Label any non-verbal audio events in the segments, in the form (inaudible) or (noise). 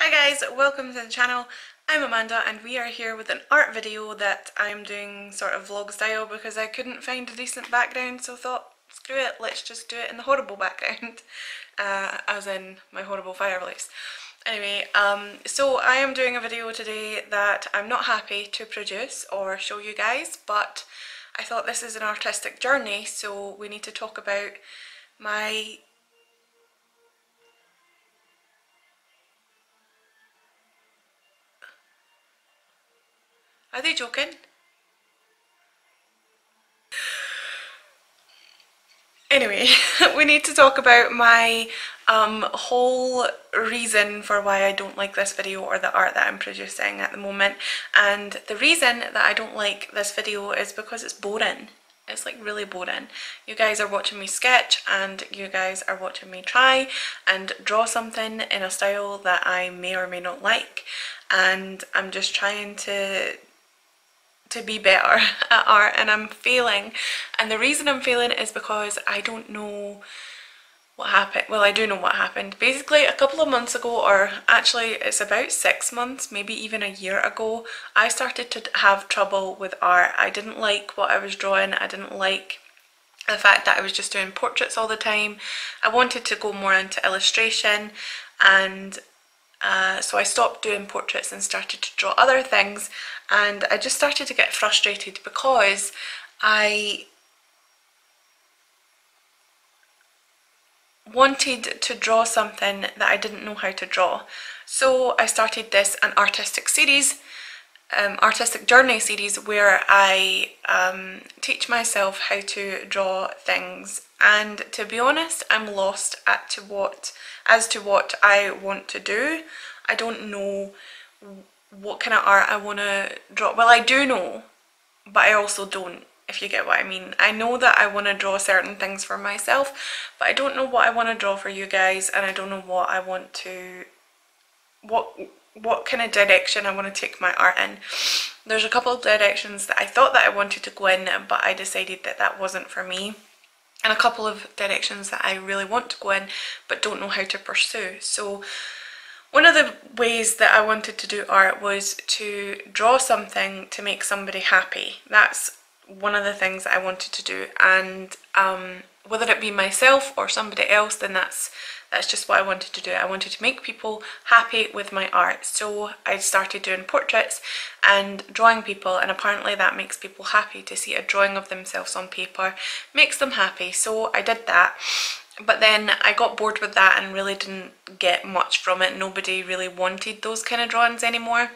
Hi guys, welcome to the channel. I'm Amanda and we are here with an art video that I'm doing sort of vlog style because I couldn't find a decent background so thought screw it, let's just do it in the horrible background (laughs) uh, as in my horrible fireplace. Anyway, um, so I am doing a video today that I'm not happy to produce or show you guys but I thought this is an artistic journey so we need to talk about my Are they joking? Anyway, (laughs) we need to talk about my um, whole reason for why I don't like this video or the art that I'm producing at the moment. And the reason that I don't like this video is because it's boring. It's like really boring. You guys are watching me sketch and you guys are watching me try and draw something in a style that I may or may not like. And I'm just trying to to be better (laughs) at art and I'm failing and the reason I'm failing is because I don't know what happened. Well I do know what happened. Basically a couple of months ago or actually it's about six months maybe even a year ago I started to have trouble with art. I didn't like what I was drawing. I didn't like the fact that I was just doing portraits all the time. I wanted to go more into illustration and uh, so I stopped doing portraits and started to draw other things and I just started to get frustrated because I wanted to draw something that I didn't know how to draw. So I started this an artistic series, um, artistic journey series where I um, teach myself how to draw things and to be honest I'm lost at to what as to what I want to do. I don't know what kind of art I want to draw. Well, I do know, but I also don't, if you get what I mean. I know that I want to draw certain things for myself, but I don't know what I want to draw for you guys, and I don't know what I want to, what what kind of direction I want to take my art in. There's a couple of directions that I thought that I wanted to go in, but I decided that that wasn't for me. And a couple of directions that I really want to go in, but don't know how to pursue. So one of the ways that I wanted to do art was to draw something to make somebody happy. That's one of the things that I wanted to do and um, whether it be myself or somebody else then that's that's just what I wanted to do. I wanted to make people happy with my art so I started doing portraits and drawing people and apparently that makes people happy to see a drawing of themselves on paper makes them happy so I did that but then I got bored with that and really didn't get much from it. Nobody really wanted those kind of drawings anymore.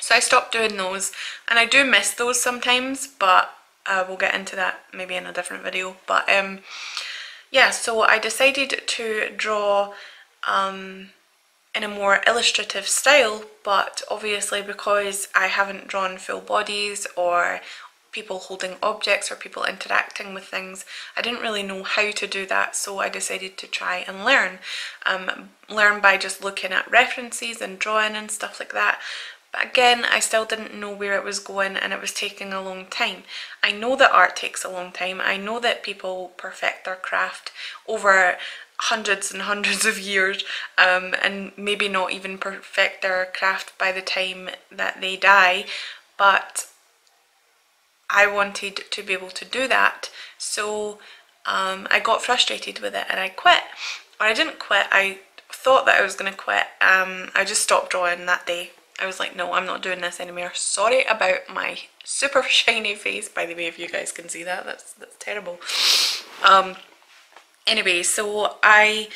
So I stopped doing those and I do miss those sometimes but uh, we'll get into that maybe in a different video. But um, yeah, so I decided to draw um, in a more illustrative style but obviously because I haven't drawn full bodies or people holding objects or people interacting with things. I didn't really know how to do that so I decided to try and learn. Um, learn by just looking at references and drawing and stuff like that. But again, I still didn't know where it was going and it was taking a long time. I know that art takes a long time. I know that people perfect their craft over hundreds and (laughs) hundreds of years um, and maybe not even perfect their craft by the time that they die. But I wanted to be able to do that. So um, I got frustrated with it and I quit. Or I didn't quit, I thought that I was going to quit. Um, I just stopped drawing that day. I was like, no, I'm not doing this anymore. Sorry about my super (laughs) shiny face. By the way, if you guys can see that, that's, that's terrible. Um, anyway, so I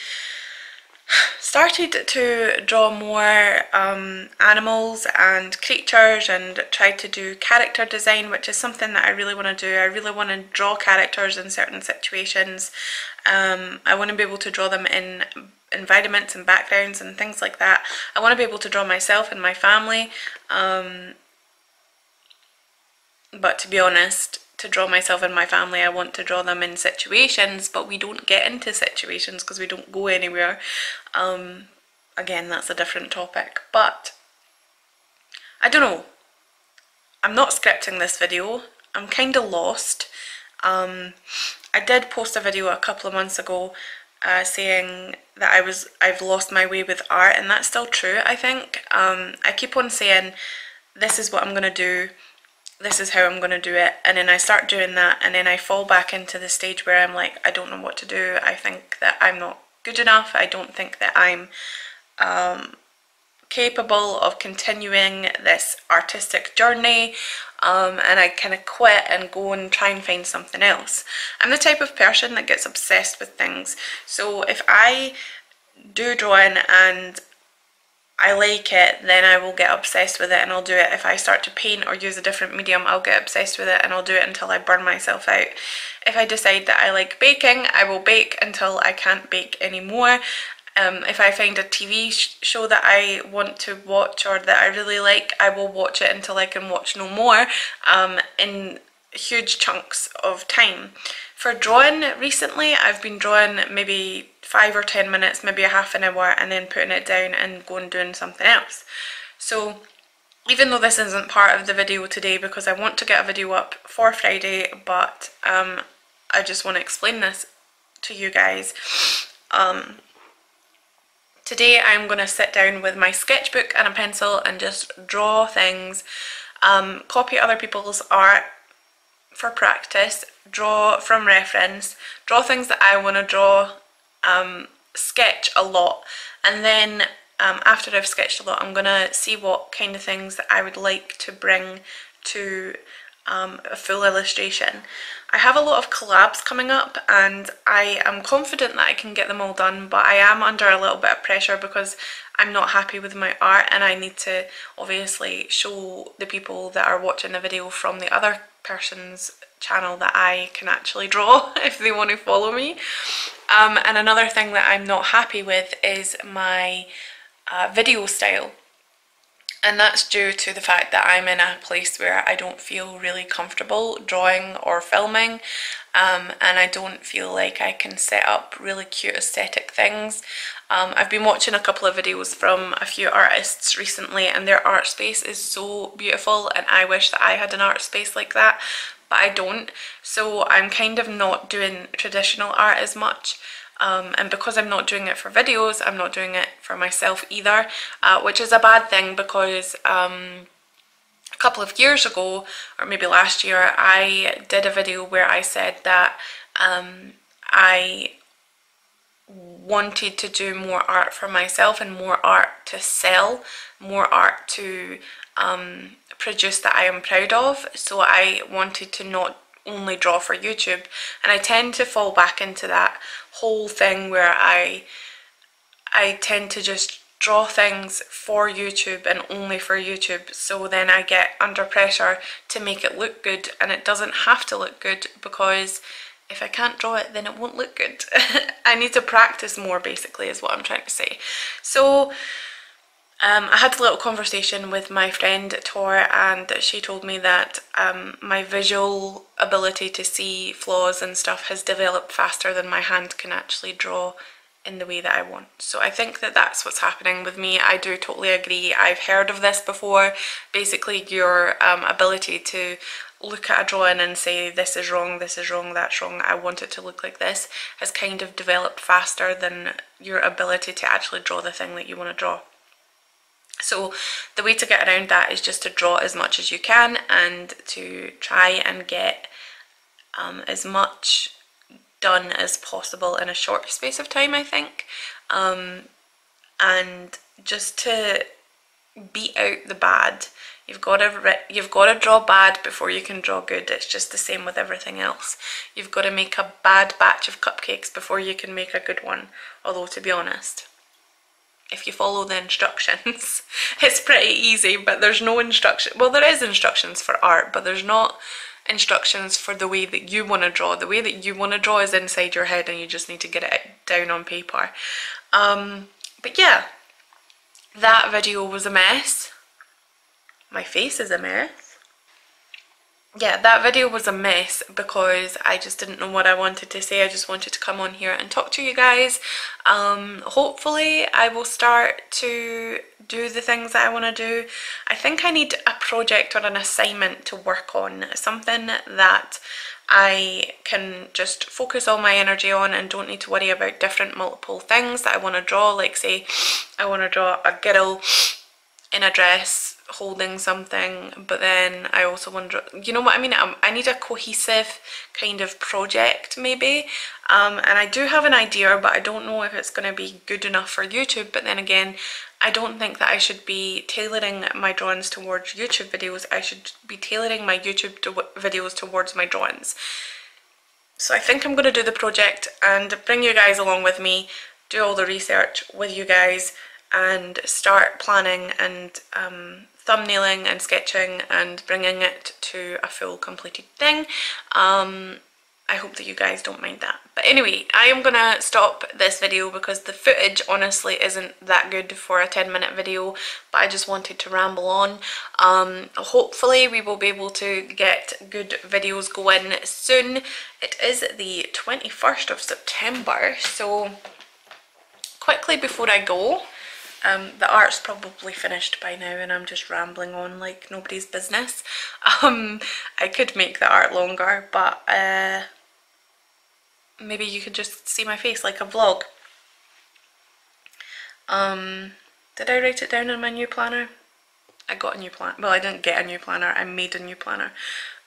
started to draw more um, animals and creatures and tried to do character design which is something that I really want to do. I really want to draw characters in certain situations. Um, I want to be able to draw them in environments and backgrounds and things like that. I want to be able to draw myself and my family um, but to be honest to draw myself and my family I want to draw them in situations but we don't get into situations because we don't go anywhere. Um, again that's a different topic but I don't know. I'm not scripting this video. I'm kind of lost. Um, I did post a video a couple of months ago uh, saying that I was I've lost my way with art and that's still true I think. Um, I keep on saying this is what I'm gonna do. This is how I'm gonna do it. And then I start doing that and then I fall back into the stage where I'm like I don't know what to do. I think that I'm not good enough. I don't think that I'm um, capable of continuing this artistic journey um, and I kind of quit and go and try and find something else. I'm the type of person that gets obsessed with things so if I do drawing and I like it, then I will get obsessed with it and I'll do it. If I start to paint or use a different medium, I'll get obsessed with it and I'll do it until I burn myself out. If I decide that I like baking, I will bake until I can't bake anymore. Um, if I find a TV sh show that I want to watch or that I really like, I will watch it until I can watch no more um, in huge chunks of time. For drawing recently, I've been drawing maybe five or ten minutes, maybe a half an hour, and then putting it down and going doing something else. So even though this isn't part of the video today because I want to get a video up for Friday, but um, I just want to explain this to you guys. Um, Today I'm going to sit down with my sketchbook and a pencil and just draw things, um, copy other people's art for practice, draw from reference, draw things that I want to draw, um, sketch a lot. And then um, after I've sketched a lot I'm going to see what kind of things that I would like to bring to um, a full illustration. I have a lot of collabs coming up and I am confident that I can get them all done but I am under a little bit of pressure because I'm not happy with my art and I need to obviously show the people that are watching the video from the other person's channel that I can actually draw (laughs) if they want to follow me. Um, and another thing that I'm not happy with is my uh, video style and that's due to the fact that I'm in a place where I don't feel really comfortable drawing or filming um, and I don't feel like I can set up really cute aesthetic things. Um, I've been watching a couple of videos from a few artists recently and their art space is so beautiful and I wish that I had an art space like that but I don't so I'm kind of not doing traditional art as much um, and because I'm not doing it for videos I'm not doing it for myself either uh, which is a bad thing because um, a couple of years ago or maybe last year I did a video where I said that um, I wanted to do more art for myself and more art to sell, more art to um, produce that I am proud of. So I wanted to not only draw for YouTube and I tend to fall back into that whole thing where I I tend to just draw things for YouTube and only for YouTube so then I get under pressure to make it look good and it doesn't have to look good because if I can't draw it then it won't look good. (laughs) I need to practice more basically is what I'm trying to say. So um, I had a little conversation with my friend Tor and she told me that um, my visual ability to see flaws and stuff has developed faster than my hand can actually draw in the way that I want. So I think that that's what's happening with me. I do totally agree. I've heard of this before. Basically your um, ability to look at a drawing and say this is wrong, this is wrong, that's wrong, I want it to look like this has kind of developed faster than your ability to actually draw the thing that you want to draw. So the way to get around that is just to draw as much as you can and to try and get um, as much done as possible in a short space of time I think. Um, and just to beat out the bad. You've got to you've got to draw bad before you can draw good. It's just the same with everything else. You've got to make a bad batch of cupcakes before you can make a good one although to be honest if you follow the instructions (laughs) it's pretty easy but there's no instruction well there is instructions for art but there's not instructions for the way that you want to draw. The way that you want to draw is inside your head and you just need to get it down on paper. Um, but yeah that video was a mess. My face is a mess yeah, that video was a mess because I just didn't know what I wanted to say. I just wanted to come on here and talk to you guys. Um, hopefully I will start to do the things that I want to do. I think I need a project or an assignment to work on, something that I can just focus all my energy on and don't need to worry about different multiple things that I want to draw. Like say I want to draw a girl in a dress holding something but then I also wonder you know what I mean? Um, I need a cohesive kind of project maybe. Um, and I do have an idea but I don't know if it's going to be good enough for YouTube. But then again I don't think that I should be tailoring my drawings towards YouTube videos. I should be tailoring my YouTube to videos towards my drawings. So I think I'm going to do the project and bring you guys along with me do all the research with you guys and start planning and um, thumbnailing and sketching and bringing it to a full completed thing. Um, I hope that you guys don't mind that. But anyway, I am gonna stop this video because the footage honestly isn't that good for a 10 minute video, but I just wanted to ramble on. Um, hopefully we will be able to get good videos going soon. It is the 21st of September, so quickly before I go, um, the art's probably finished by now and I'm just rambling on like nobody's business. (laughs) Um, I could make the art longer but uh, maybe you could just see my face like a vlog. Um, did I write it down in my new planner? I got a new planner. Well, I didn't get a new planner. I made a new planner.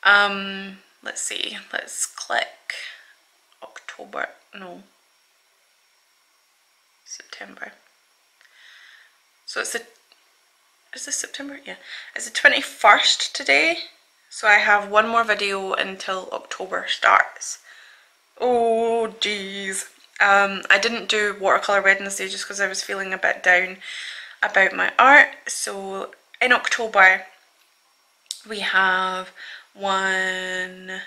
Um, let's see. Let's click October. No. September. So it's the, is this September? Yeah. It's the 21st today. So I have one more video until October starts. Oh, jeez. Um, I didn't do Watercolour Wednesday just because I was feeling a bit down about my art. So in October, we have one,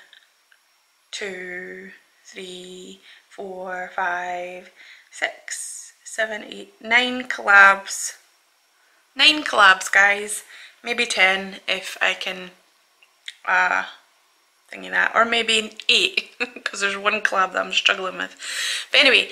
two, three, four, five, six, seven, eight, nine collabs nine collabs guys. Maybe 10 if I can uh thingy that. Or maybe eight (laughs) because there's one collab that I'm struggling with. But anyway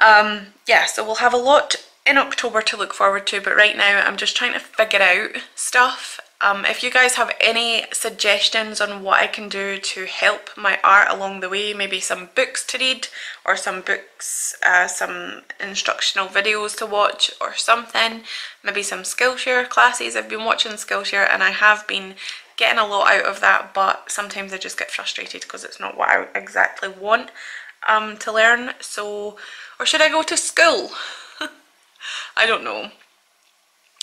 um yeah so we'll have a lot in October to look forward to but right now I'm just trying to figure out stuff um, if you guys have any suggestions on what I can do to help my art along the way, maybe some books to read or some books, uh, some instructional videos to watch or something, maybe some Skillshare classes. I've been watching Skillshare and I have been getting a lot out of that but sometimes I just get frustrated because it's not what I exactly want um, to learn. So, or should I go to school? (laughs) I don't know.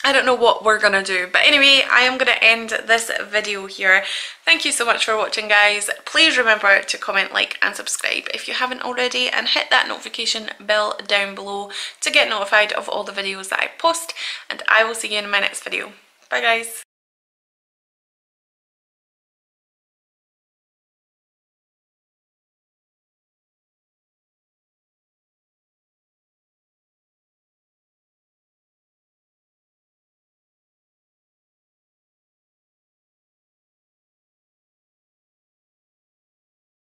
I don't know what we're gonna do but anyway I am gonna end this video here. Thank you so much for watching guys. Please remember to comment like and subscribe if you haven't already and hit that notification bell down below to get notified of all the videos that I post and I will see you in my next video. Bye guys